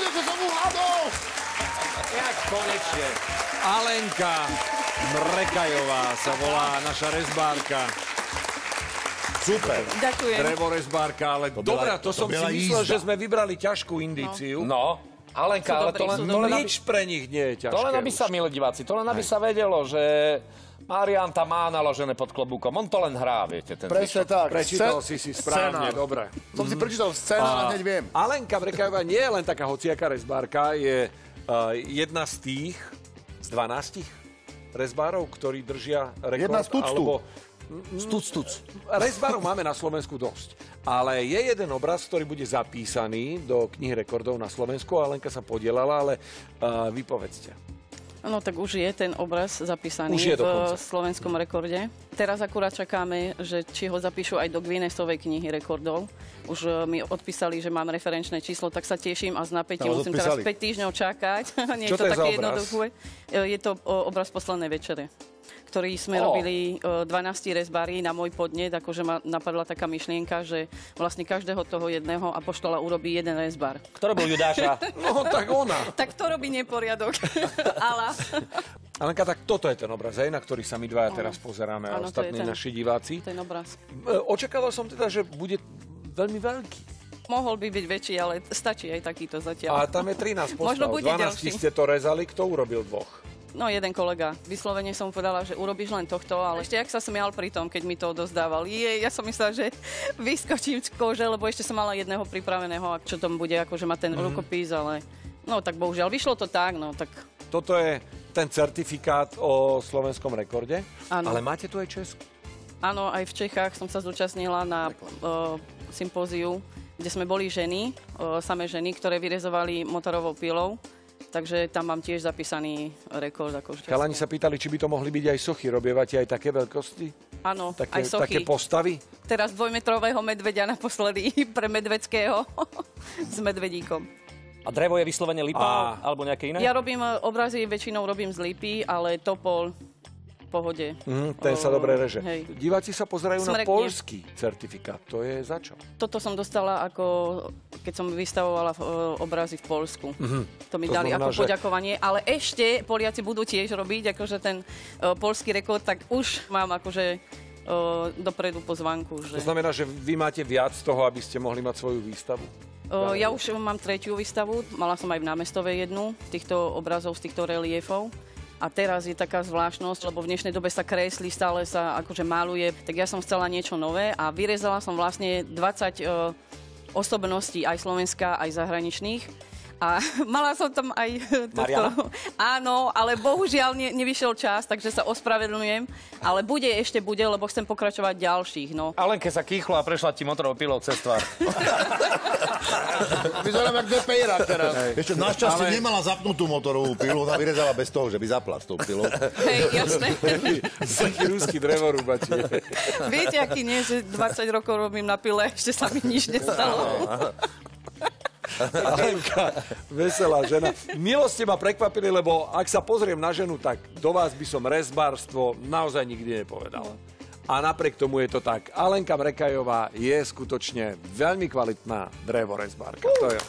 konečne som uhádol! Jak konečne. Alenka Mrekajová sa volá naša rezbárka. Super. Ďakujem. Drevo rezbárka, ale To dobrá, to, to som si myslel, že sme vybrali ťažkú indíciu. No, Alenka, ale dobrí, to len, to len, aby, Nič pre nich nie je ťažké. to len aby už. sa, milí diváci, to len aby sa vedelo, že Marian tam má naložené pod klobúkom. On to len hrá, viete, ten Presne zvyšok. tak. Prečítal Scén- si si správne, scénár. dobre. Som si prečítal scénár a hneď viem. Alenka Mrekajová nie je len taká hociaká rezbárka, je uh, jedna z tých, z 12 rezbárov, ktorí držia rekord. Jedna z tuctu. Alebo, Stuc, stuc. rezbárov máme na Slovensku dosť. Ale je jeden obraz, ktorý bude zapísaný do knihy rekordov na Slovensku. Alenka sa podielala, ale uh, vy povedzte. No tak už je ten obraz zapísaný v dokonca. slovenskom rekorde. Teraz akurát čakáme, že či ho zapíšu aj do Guinnessovej knihy rekordov. Už e, mi odpísali, že mám referenčné číslo, tak sa teším a s napätím musím teraz odpísali. 5 týždňov čakať. Nie Čo je to je také jednoduché. E, Je to obraz poslednej večere ktorý sme Ó. robili e, 12 rezbári na môj podnet, akože ma napadla taká myšlienka, že vlastne každého toho jedného apoštola urobí jeden rezbar. Ktoré bol Judáša? No, tak ona. Tak to robí neporiadok. Ala. Alenka, tak toto je ten obraz, aj, na ktorý sa my dvaja teraz pozeráme a to je ostatní ten. naši diváci. Ten obraz. E, Očakával som teda, že bude veľmi veľký. Mohol by byť väčší, ale stačí aj takýto zatiaľ. A tam je 13 postav. Možno bude 12 ďalší. ste to rezali, kto urobil dvoch? No jeden kolega. Vyslovene som mu povedala, že urobíš len tohto, ale ešte ak sa smial pri tom, keď mi to odozdával. Je, ja som myslela, že vyskočím z kože, lebo ešte som mala jedného pripraveného, čo tom bude, akože má ten Mhm. rukopis, ale no tak bohužiaľ, vyšlo to tak, no tak Toto je ten certifikát o slovenskom rekorde, Áno. ale máte tu aj Česku. áno, aj v Čechách som sa zúčastnila na uh, sympóziu, kde sme boli ženy, uh, samé ženy, ktoré vyrezovali motorovou pilou. Takže tam mám tiež zapísaný rekord. Akože Chalani sa pýtali, či by to mohli byť aj sochy. Robievate aj také veľkosti? Áno, Také, aj sochy. také postavy? Teraz dvojmetrového medveďa naposledy pre medveckého s medvedíkom. A drevo je vyslovene lipa A- alebo nejaké iné? Ja robím obrazy, väčšinou robím z lípy, ale topol pohode. Mm, ten sa dobre reže. hej. Diváci sa pozerajú na Smrek nie. polský certifikát. To je za čo? Toto som dostala ako, keď som vystavovala e, obrazy v Polsku. To mi To dali znamená, ako že- poďakovanie, ale ešte Poliaci budú tiež robiť, akože ten uh, polský rekord, tak už mám akože uh, dopredu pozvanku. Že... To znamená, že vy máte viac toho, aby ste mohli mať svoju výstavu? O, ja už mám tretiu výstavu, mala som aj v námestovej jednu, týchto obrazov, z týchto reliefov. A teraz je taká zvláštnosť, lebo v dnešnej dobe sa kreslí, stále sa akože maluje, tak ja som chcela niečo nové a vyrezala som vlastne 20 e, osobností, aj Slovenska, aj zahraničných. A mala som tam aj Mariana? toto. Áno, ale bohužiaľ ne, nevyšiel čas, takže sa ospravedlňujem. Ale bude, ešte bude, lebo chcem pokračovať ďalších. No. Alenke sa kýchlo a prešla ti motorovou pilou cez tvár. Vyzerám jak Depeira teraz. Ešte našťastie Ale- nemala zapnutú motorovú pilu, ona vyrezala bez toho, že by zapla s tou pilou. Hej, jasné. Taký ruský drevorúbač. Viete, aký nie, že 20 rokov robím na pile, ešte sa mi nič nestalo. Alenka, veselá žena. Milo ste ma prekvapili, lebo ak sa pozriem na ženu, tak do vás by som rezbárstvo naozaj nikdy nepovedal. A napriek tomu je to tak. Alenka Mrekajová je skutočne veľmi kvalitná drevorezbárka. To je.